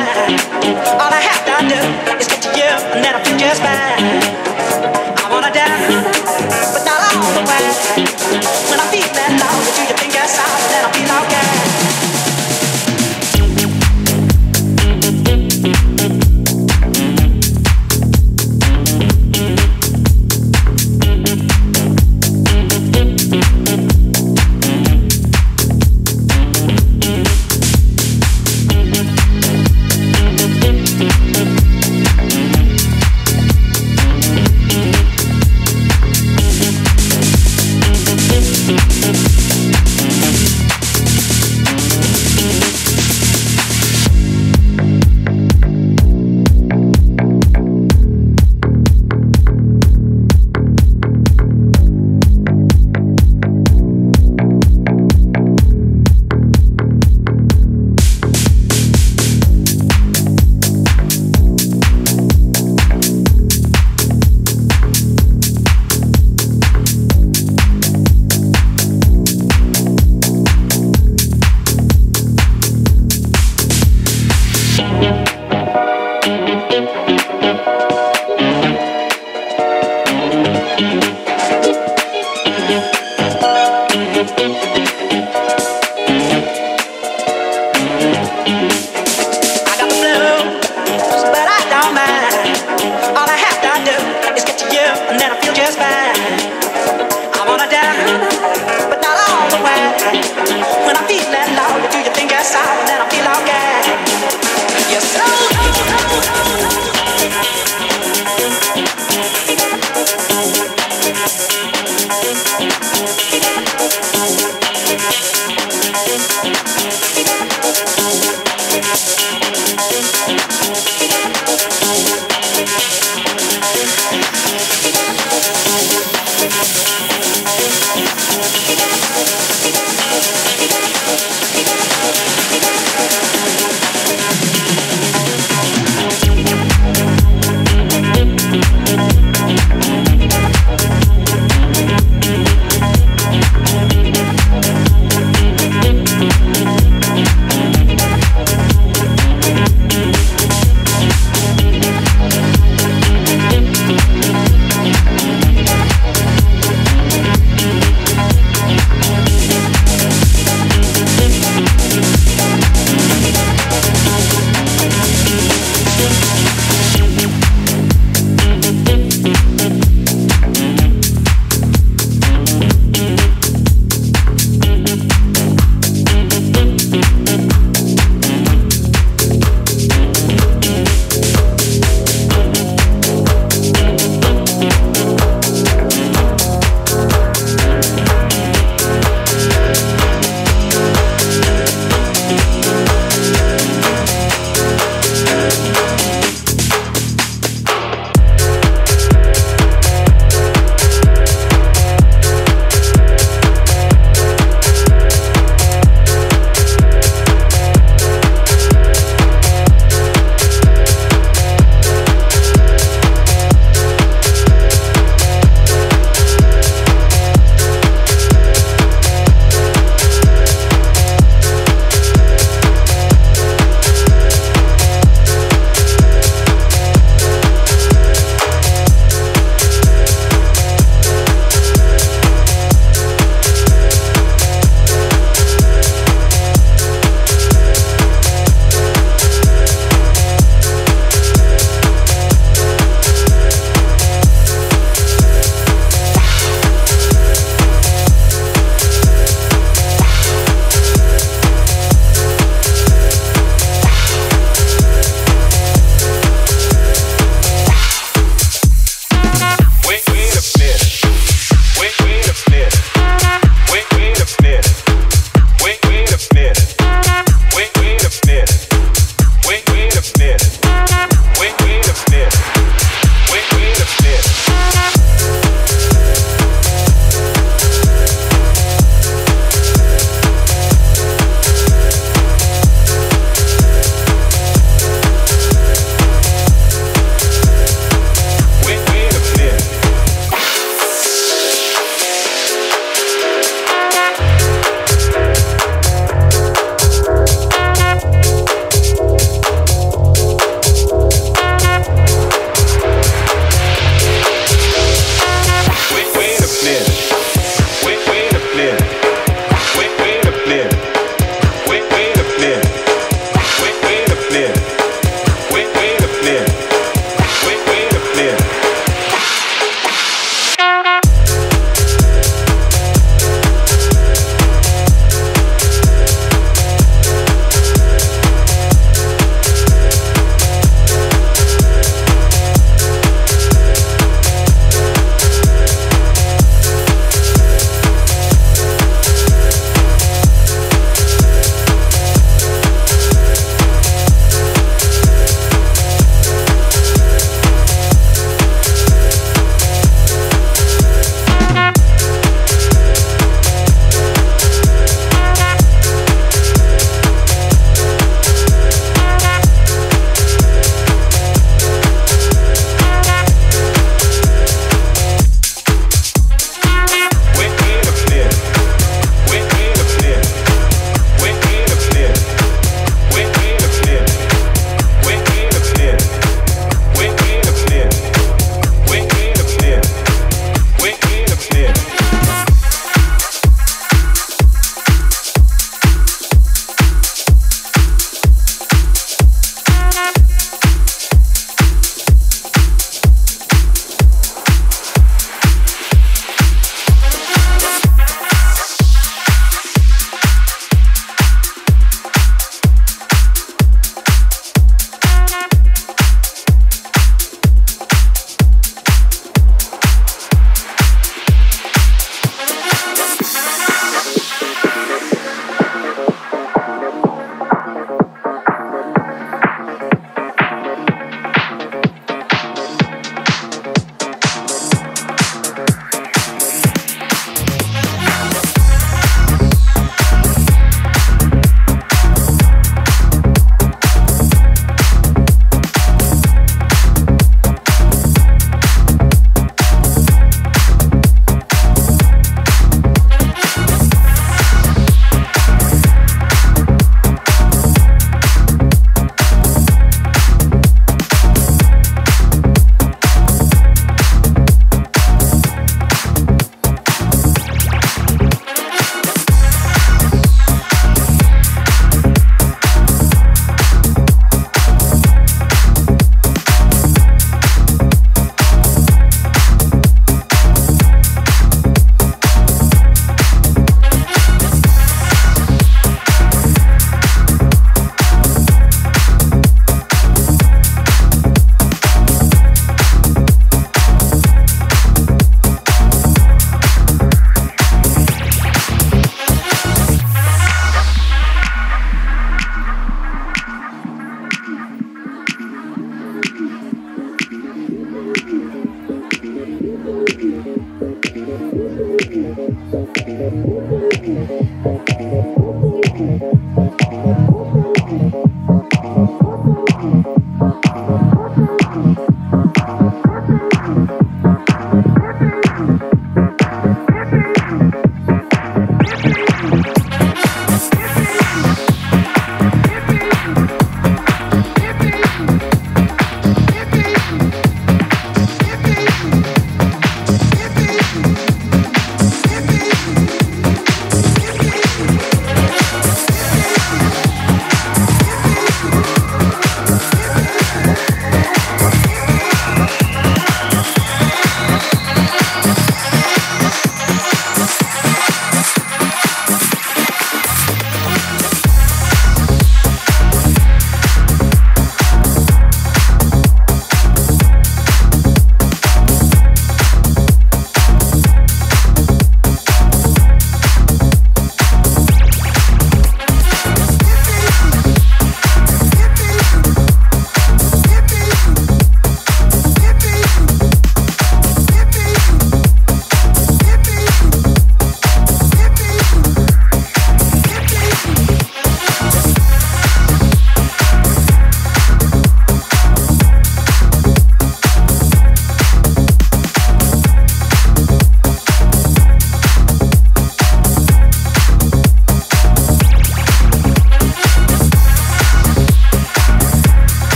All I have to do is get to you, and then I'll be just fine. I wanna die.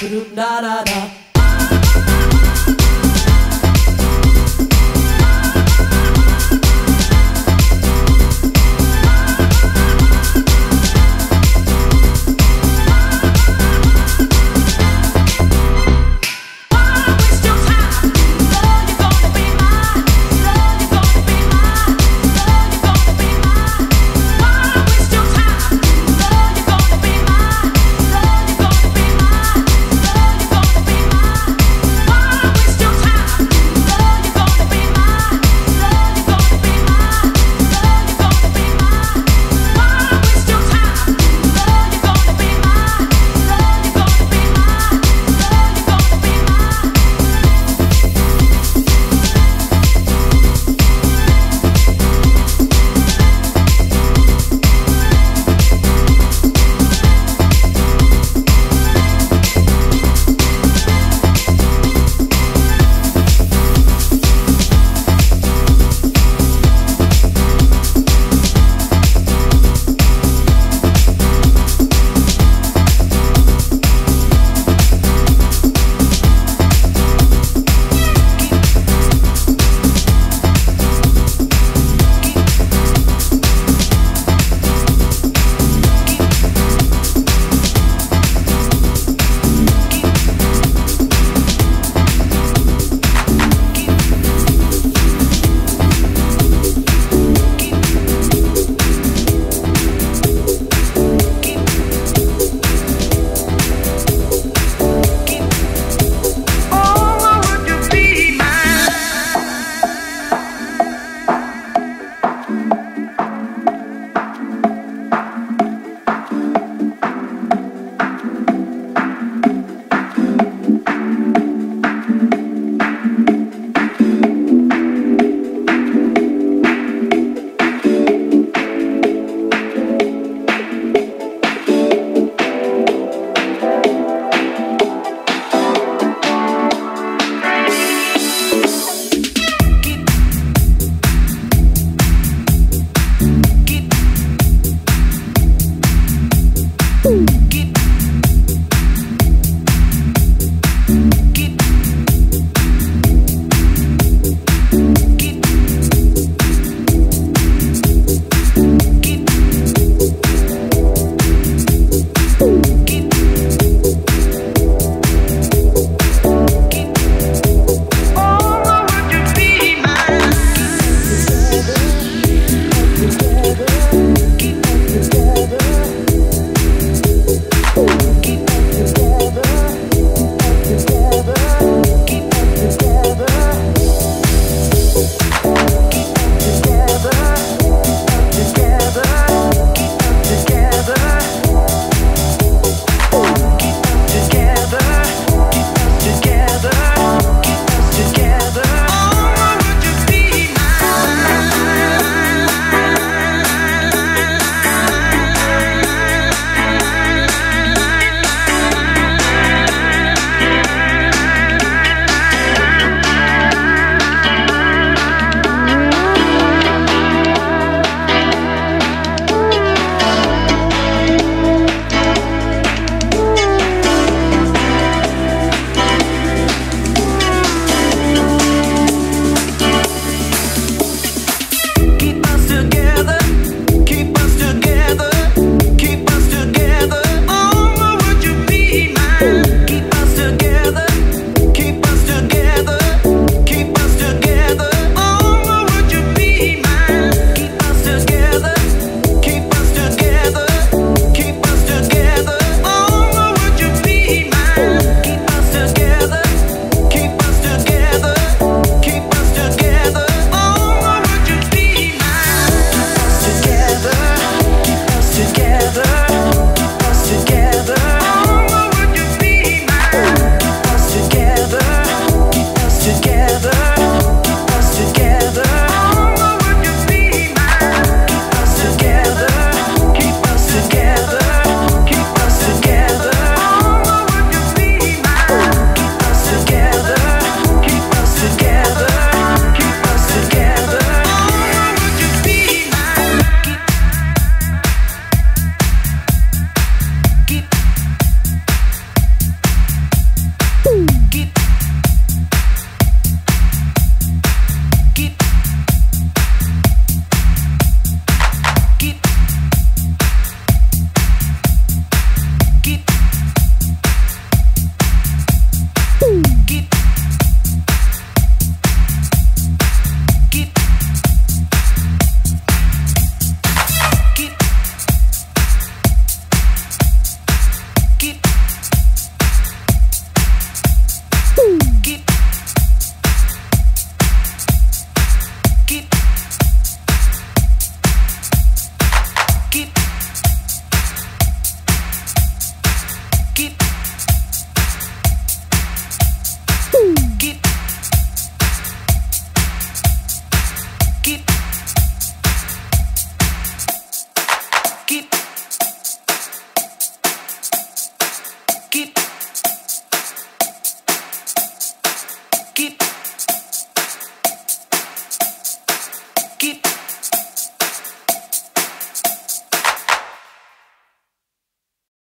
Da da da da da